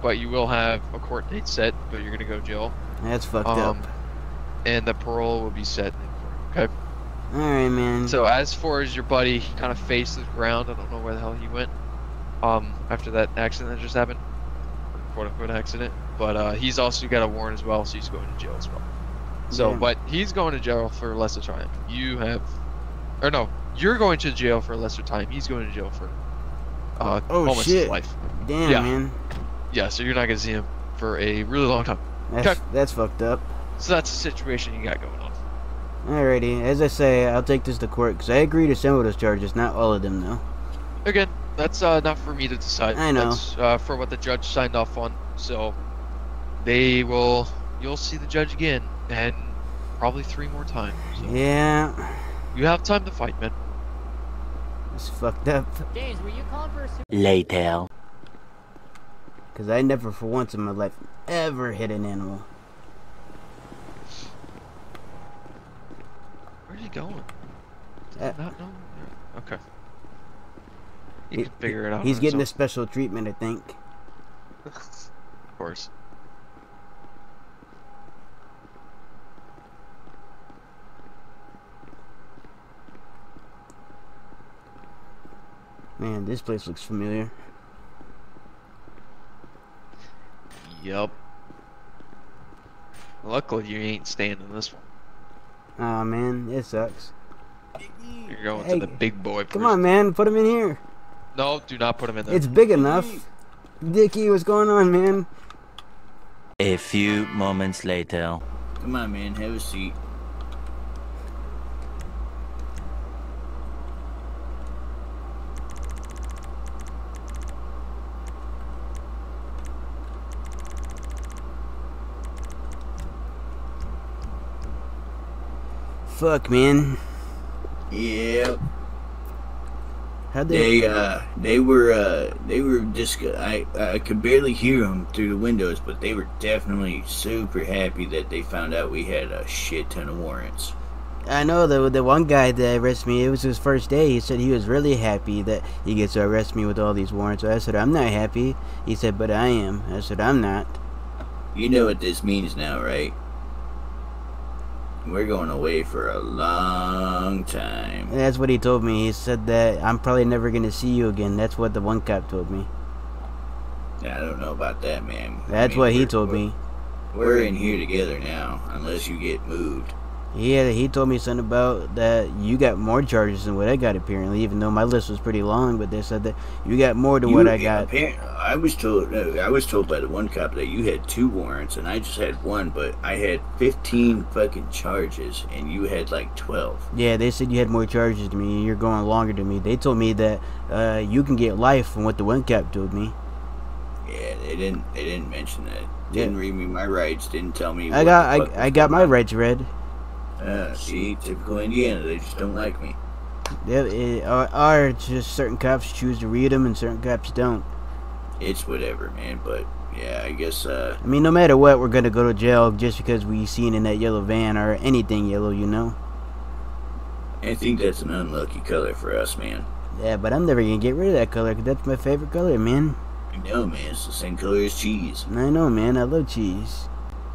Speaker 8: but you will have a court date set, but you're gonna go jail,
Speaker 2: That's fucked
Speaker 8: um,
Speaker 2: up.
Speaker 8: and the parole will be set. Okay.
Speaker 2: Alright, man.
Speaker 8: So as far as your buddy, he kind of faced the ground. I don't know where the hell he went. Um, after that accident that just happened, quote unquote accident. But uh, he's also got a warrant as well, so he's going to jail as well. So,
Speaker 2: Yeah.
Speaker 8: but he's going to jail for lesser time. You have, or no, you're going to jail for a lesser time. He's going to jail for uh,
Speaker 2: Oh,
Speaker 8: almost
Speaker 2: shit.
Speaker 8: his life.
Speaker 2: Damn,
Speaker 8: yeah.
Speaker 2: man.
Speaker 8: Yeah, so you're not gonna see him for a really long time.
Speaker 2: That's,
Speaker 8: Okay.
Speaker 2: that's fucked up.
Speaker 8: So that's the situation you got going on.
Speaker 2: Alrighty, as I say, I'll take this to court because I agree to some of those charges, not all of them, though.
Speaker 8: Again, that's uh, not for me to decide.
Speaker 2: I know.
Speaker 8: That's uh, for what the judge signed off on. So they will. You'll see the judge again, and probably three more times. So
Speaker 2: Yeah,
Speaker 8: you have time to fight, man.
Speaker 2: it's fucked up.
Speaker 7: James, were you calling for a super?
Speaker 3: Later.
Speaker 2: Because I never, for once in my life, ever hit an animal.
Speaker 8: Where's he going?
Speaker 2: Uh,
Speaker 8: not know? Okay. You
Speaker 2: He-
Speaker 8: can figure it out.
Speaker 2: He's
Speaker 8: on
Speaker 2: getting a special treatment, I think.
Speaker 8: Of course.
Speaker 2: Man, this place looks familiar.
Speaker 8: Yup. Luckily, you ain't staying in this one.
Speaker 2: Aw, man, it sucks.
Speaker 8: You're going
Speaker 2: Hey,
Speaker 8: to the big boy.
Speaker 2: Come on, man, put him in here.
Speaker 8: No, do not put him in there.
Speaker 2: It's big enough. Dickie, what's going on, man?
Speaker 3: A few moments later.
Speaker 1: Come on, man. Have a seat.
Speaker 2: Fuck, man.
Speaker 1: Yeah,
Speaker 2: How'd they?
Speaker 1: they uh, they were uh, they were just I I could barely hear them through the windows, but they were definitely super happy that they found out we had a shit ton of warrants.
Speaker 2: I know the the one guy that arrested me. It was his first day. He said he was really happy that he gets to arrest me with all these warrants. I said I'm not happy. He said, but I am. I said I'm not.
Speaker 1: You know what this means now, right? We're going away for a long time.
Speaker 2: And that's what he told me. He said that I'm probably never gonna see you again. That's what the one cop told me.
Speaker 1: I don't know about that, man. I
Speaker 2: That's
Speaker 1: mean,
Speaker 2: what he told me.
Speaker 1: We're in here together now, unless you get moved.
Speaker 2: He had, he told me something about that you got more charges than what I got apparently. Even though my list was pretty long, but they said that you got more than what
Speaker 1: You-
Speaker 2: I got.
Speaker 1: I was told. I was told by the one cop that you had two warrants, and I just had one. But I had fifteen fucking charges, and you had like twelve.
Speaker 2: Yeah, they said you had more charges than me. and You're going longer than me. They told me that uh, you can get life from what the one cop told me.
Speaker 1: Yeah, they didn't. They didn't mention that. Didn't read me my rights. Didn't tell me.
Speaker 2: I
Speaker 1: what
Speaker 2: got I, I got my
Speaker 1: on.
Speaker 2: rights read.
Speaker 1: Uh, see, typical Indiana. They just don't like me.
Speaker 2: Yeah, it, or, or just certain cops choose to read them and certain cops don't.
Speaker 1: It's whatever, man. But yeah, I guess. uh
Speaker 2: I mean, no matter what, we're gonna go to jail just because we seen in that yellow van or anything yellow, you know.
Speaker 1: I think that's an unlucky color for us, man.
Speaker 2: Yeah, but I'm never gonna get rid of that color 'cause that's my favorite color, man.
Speaker 1: I know, man. It's the same color as cheese.
Speaker 2: I know, man. I love cheese.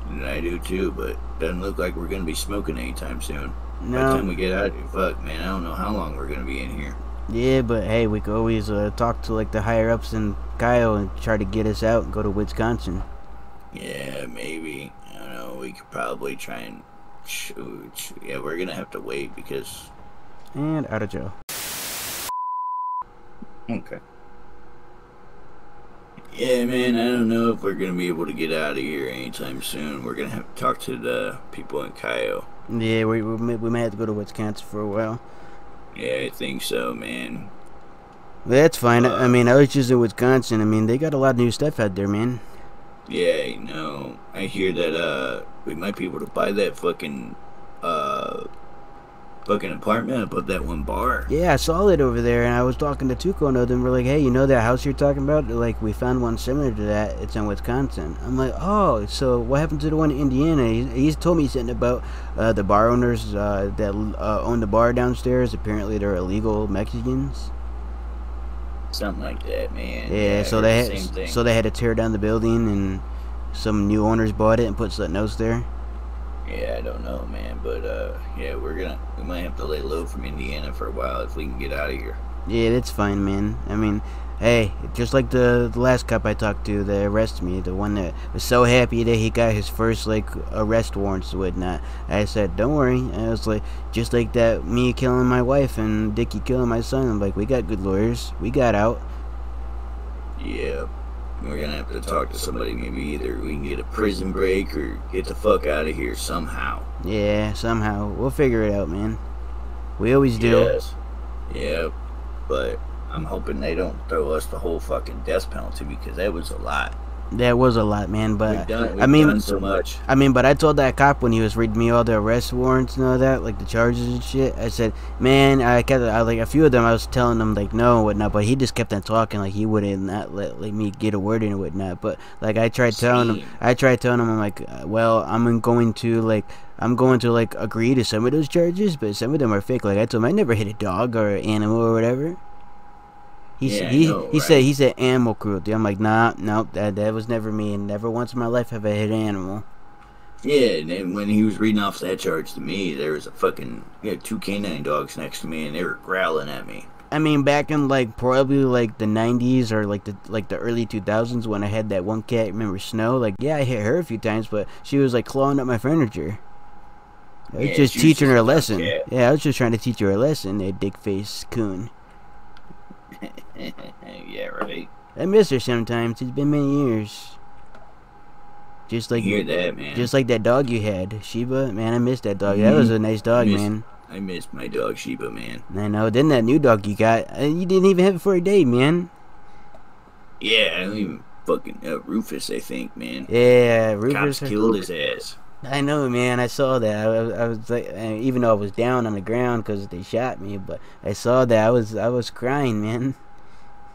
Speaker 1: And I do too, but doesn't look like we're gonna be smoking anytime soon. No. By the time we get out of here, fuck, man, I don't know how long we're gonna be in here.
Speaker 2: yeah, but hey, we could always uh, talk to like the higher ups in Kyle and try to get us out and go to Wisconsin.
Speaker 1: Yeah, maybe. I don't know. We could probably try and. Yeah, we're gonna have to wait because.
Speaker 2: And out of jail.
Speaker 1: Okay. Yeah, man, I don't know if we're gonna be able to get out of here anytime soon. We're gonna have to talk to the people in Kyle.
Speaker 2: Yeah, we we may, we may have to go to Wisconsin for a while.
Speaker 1: Yeah, I think so, man.
Speaker 2: That's fine. I I mean, I was just in Wisconsin. I mean, they got a lot of new stuff out there, man.
Speaker 1: Yeah, I know. I hear that uh we might be able to buy that fucking uh fucking apartment above that one bar.
Speaker 2: Yeah, I saw it over there, and I was talking to Tuco, and them We're like, "Hey, you know that house you're talking about? They're like, we found one similar to that. It's in Wisconsin." I'm like, "Oh, so what happened to the one in Indiana?" He, he's told me something about uh, the bar owners uh, that uh, own the bar downstairs. Apparently, they're illegal Mexicans.
Speaker 1: Something like that, man.
Speaker 2: Yeah,
Speaker 1: I
Speaker 2: so they had,
Speaker 1: same thing.
Speaker 2: so they had to tear down the building, and some new owners bought it and put something else there.
Speaker 1: Yeah, I don't know, man, but uh yeah, we're gonna we might have to lay low from Indiana for a while if we can get out of here.
Speaker 2: Yeah, that's fine, man. I mean, hey, just like the, the last cop I talked to that arrested me, the one that was so happy that he got his first like arrest warrants and whatnot. I said, "Don't worry." I was like, just like that, me killing my wife and Dickie killing my son. I'm like, we got good lawyers. We got out.
Speaker 1: Yeah. We're gonna have to talk to somebody. Maybe either we can get a prison break or get the fuck out of here somehow.
Speaker 2: Yeah, somehow we'll figure it out, man. We always do.
Speaker 1: Yes. Yeah. But I'm hoping they don't throw us the whole fucking death penalty because that was a lot.
Speaker 2: That was a lot, man.
Speaker 1: We've
Speaker 2: But
Speaker 1: done, we've
Speaker 2: I mean,
Speaker 1: so much.
Speaker 2: I mean, but I told that cop when he was reading me all the arrest warrants and all that, like the charges and shit. I said, man, I kept I, like a few of them. I was telling him like no and whatnot, but he just kept on talking like he wouldn't not let, let me get a word in and whatnot. But like I tried telling him, I tried telling him, I'm like, well, I'm going to like. I'm going to like agree to some of those charges, but some of them are fake. Like I told him, I never hit a dog or an animal or whatever. He
Speaker 1: Yeah,
Speaker 2: said he
Speaker 1: know,
Speaker 2: he
Speaker 1: right?
Speaker 2: said he said animal cruelty. I'm like, nah, nope, that that was never me, and never once in my life have I hit an animal.
Speaker 1: Yeah, and then when he was reading off that charge to me, there was a fucking he had two canine dogs next to me, and they were growling at me.
Speaker 2: I mean, back in like probably like the '90s or like the like the early 2000s when I had that one cat. Remember Snow? Like, yeah, I hit her a few times, but she was like clawing up my furniture. I was
Speaker 1: Yeah,
Speaker 2: just teaching her a
Speaker 1: a
Speaker 2: lesson.
Speaker 1: cat.
Speaker 2: Yeah, I was just trying to teach her a lesson. That dick face coon.
Speaker 1: yeah, right.
Speaker 2: I miss her sometimes. It's been many years. Just like
Speaker 1: Hear that, man?
Speaker 2: just like that dog you had, Sheba. Man, I miss that dog. That was a nice dog,
Speaker 1: Miss-
Speaker 2: man.
Speaker 1: I miss my dog Sheba, man.
Speaker 2: I know. Then that new dog you got, uh, you didn't even have it for a day, man.
Speaker 1: Yeah, I don't even fucking uh, Rufus. I think, man.
Speaker 2: Yeah,
Speaker 1: Cops
Speaker 2: Rufus.
Speaker 1: killed his ass.
Speaker 2: I know, man. I saw that. I, was- I was like, even though I was down on the ground because they shot me, but I saw that. I was, I was crying, man.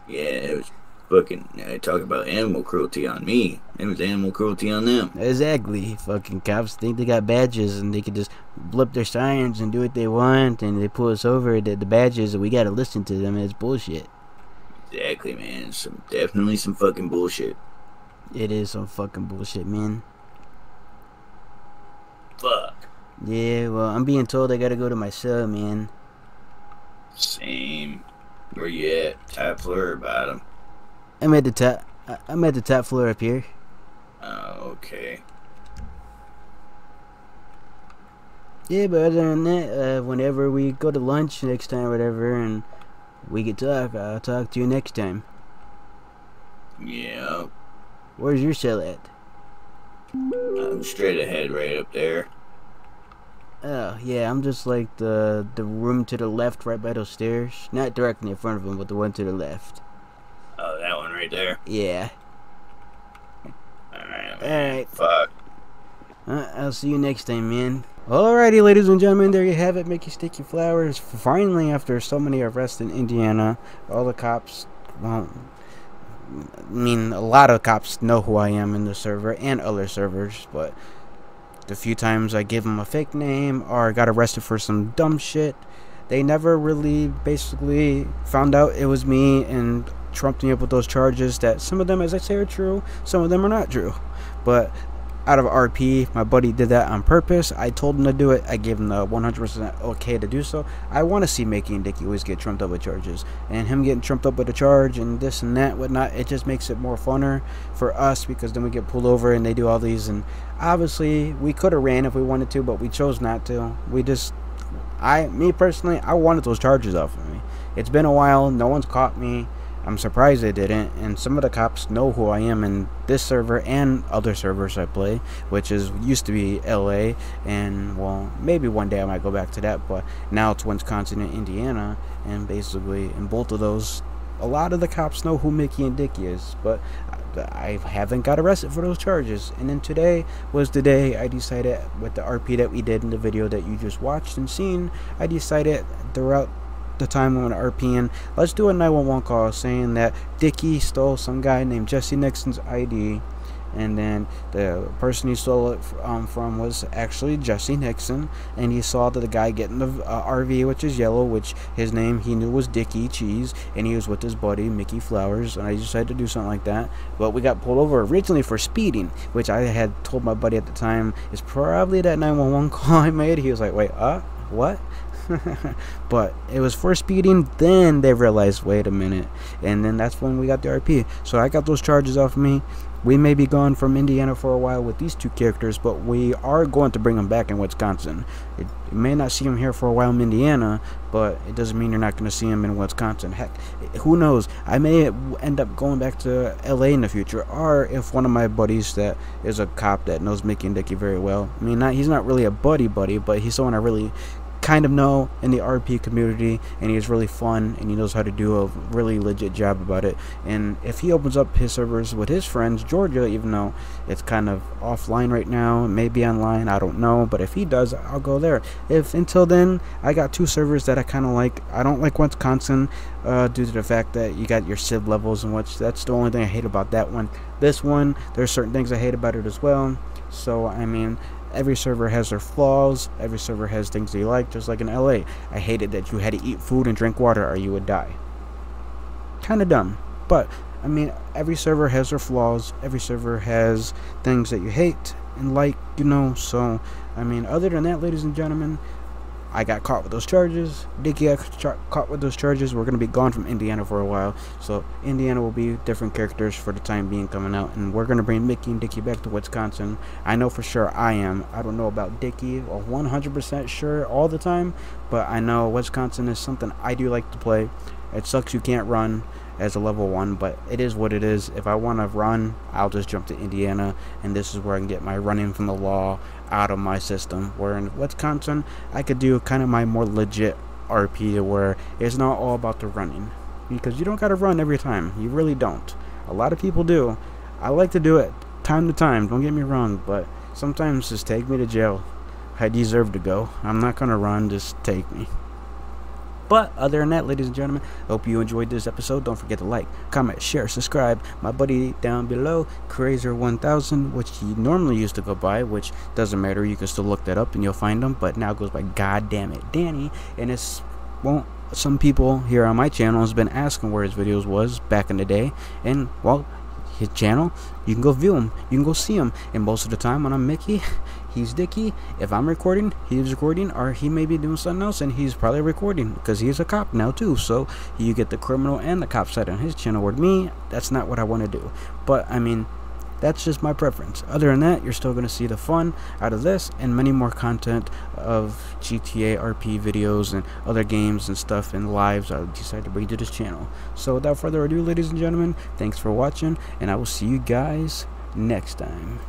Speaker 1: Yeah, it was fucking. I talk about animal cruelty on me. It was animal cruelty on them.
Speaker 2: Exactly. Fucking cops think they got badges and they can just blip their sirens and do what they want, and they pull us over. The, the badges, and we gotta listen to them. It's bullshit.
Speaker 1: Exactly, man. Some definitely some fucking bullshit.
Speaker 2: It is some fucking bullshit, man.
Speaker 1: Fuck.
Speaker 2: Yeah, well, I'm being told I gotta go to my cell, man.
Speaker 1: Same. Where you at? Top floor or bottom?
Speaker 2: I'm at the top. I- I'm at the top floor up here.
Speaker 1: Oh, okay.
Speaker 2: Yeah, but other than that, uh, whenever we go to lunch next time, or whatever, and we can talk, I'll talk to you next time.
Speaker 1: Yeah.
Speaker 2: Where's your cell at?
Speaker 1: I'm straight ahead, right up there.
Speaker 2: Oh, yeah, I'm just like the the room to the left, right by those stairs. Not directly in front of them, but the one to the left.
Speaker 1: Oh, that one right there.
Speaker 2: Yeah.
Speaker 1: Alright,
Speaker 2: Alright.
Speaker 1: Fuck.
Speaker 2: Uh, I'll see you next time, man. Alrighty, ladies and gentlemen, there you have it. Mickey Sticky Flowers. Finally, after so many arrests in Indiana, all the cops, I mean, a lot of cops know who I am in the server and other servers, but the few times I give them a fake name or got arrested for some dumb shit, they never really basically found out it was me and trumped me up with those charges that some of them, as I say, are true, some of them are not true. But out of RP. My buddy did that on purpose. I told him to do it. I gave him the 100% okay to do so. I want to see Mickey and Dickie always get trumped up with charges. And him getting trumped up with a charge and this and that, whatnot, it just makes it more funner for us because then we get pulled over and they do all these. And obviously, we could have ran if we wanted to, but we chose not to. We just, I, me personally, I wanted those charges off of me. It's been a while. No one's caught me. I'm surprised they didn't, and some of the cops know who I am in this server and other servers I play, which is used to be LA, and well, maybe one day I might go back to that, but now it's Wisconsin Indiana, and basically in both of those, a lot of the cops know who Mickey and Dickie is, but I haven't got arrested for those charges. And then today was the day I decided, with the RP that we did in the video that you just watched and seen, I decided throughout the time when RPing, let's do a 911 call saying that Dickie stole some guy named Jesse Nixon's ID. And then the person he stole it um, from was actually Jesse Nixon. And he saw that the guy getting the uh, RV, which is yellow, which his name he knew was Dickie Cheese. And he was with his buddy, Mickey Flowers. And I decided to do something like that. But we got pulled over originally for speeding, which I had told my buddy at the time is probably that 911 call I made. He was like, wait, uh, what? but it was for speeding. Then they realized, wait a minute, and then that's when we got the RP. So I got those charges off me. We may be gone from Indiana for a while with these two characters, but we are going to bring them back in Wisconsin. It, you may not see them here for a while in Indiana, but it doesn't mean you're not going to see them in Wisconsin. Heck, who knows? I may end up going back to LA in the future, or if one of my buddies that is a cop that knows Mickey and Dickie very well. I mean, not, he's not really a buddy buddy, but he's someone I really kind of know in the RP community, and he's really fun, and he knows how to do a really legit job about it. And if he opens up his servers with his friends, Georgia, even though it's kind of offline right now, maybe online, I don't know, but if he does, I'll go there. If until then, I got two servers that I kind of like. I don't like Wisconsin uh, due to the fact that you got your civ levels and which that's the only thing I hate about that one. This one, there's certain things I hate about it as well. So I mean, every server has their flaws. Every server has things they like just like in la i hated that you had to eat food and drink water or you would die. Kind of dumb but i mean every server has their flaws. Every server has things that you hate and like you know so i mean other than that ladies and gentlemen I got caught with those charges. Dickie got caught with those charges. We're going to be gone from Indiana for a while. So, Indiana will be different characters for the time being coming out. And we're going to bring Mickey and Dickie back to Wisconsin. I know for sure I am. I don't know about Dickie or 100% sure all the time. But I know Wisconsin is something I do like to play. It sucks you can't run as a level 1, but it is what it is. If I want to run, I'll just jump to Indiana. And this is where I can get my running from the law out of my system. Where in Wisconsin, I could do kind of my more legit RP where it's not all about the running. Because you don't gotta run every time. You really don't. A lot of people do. I like to do it time to time, don't get me wrong, but sometimes just take me to jail. I deserve to go. I'm not gonna run. Just take me. But other than that, ladies and gentlemen, hope you enjoyed this episode. Don't forget to like, comment, share, subscribe. My buddy down below, Crazer1000, which he normally used to go by, which doesn't matter. You can still look that up and you'll find him. But now goes by God damn it, Danny. And it's well, some people here on my channel has been asking where his videos was back in the day, and well, his channel, you can go view him, you can go see him. And most of the time when I'm Mickey, he's Dicky. If I'm recording, he's recording, or he may be doing something else, and he's probably recording because he's a cop now too. So you get the criminal and the cop side on his channel. With me, that's not what I want to do. But I mean, that's just my preference. Other than that, you're still going to see the fun out of this and many more content of GTA RP videos and other games and stuff and lives I decided to bring to this channel. So without further ado, ladies and gentlemen, thanks for watching, and I will see you guys next time.